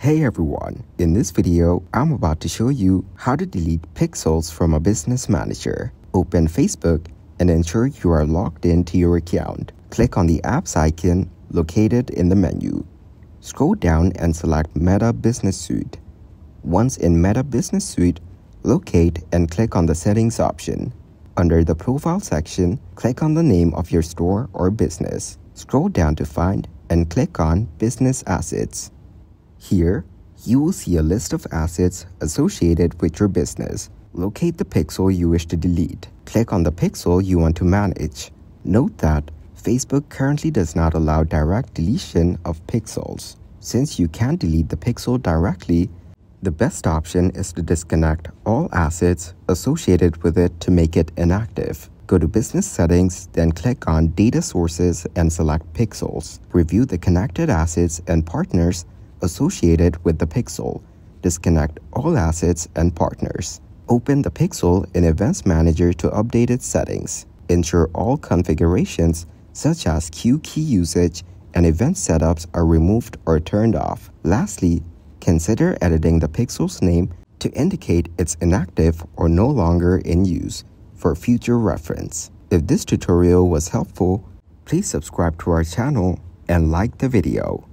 Hey everyone, in this video, I'm about to show you how to delete pixels from a business manager. Open Facebook and ensure you are logged into your account. Click on the apps icon located in the menu. Scroll down and select Meta Business Suite. Once in Meta Business Suite, locate and click on the Settings option. Under the Profile section, click on the name of your store or business. Scroll down to find and click on Business Assets. Here, you will see a list of assets associated with your business. Locate the pixel you wish to delete. Click on the pixel you want to manage. Note that Facebook currently does not allow direct deletion of pixels. Since you can't delete the pixel directly, the best option is to disconnect all assets associated with it to make it inactive. Go to Business Settings, then click on Data Sources and select Pixels. Review the connected assets and partners associated with the pixel. Disconnect all assets and partners. Open the pixel in Events Manager to update its settings. Ensure all configurations such as cookie usage and event setups are removed or turned off. Lastly, consider editing the pixel's name to indicate it's inactive or no longer in use for future reference. If this tutorial was helpful, please subscribe to our channel and like the video.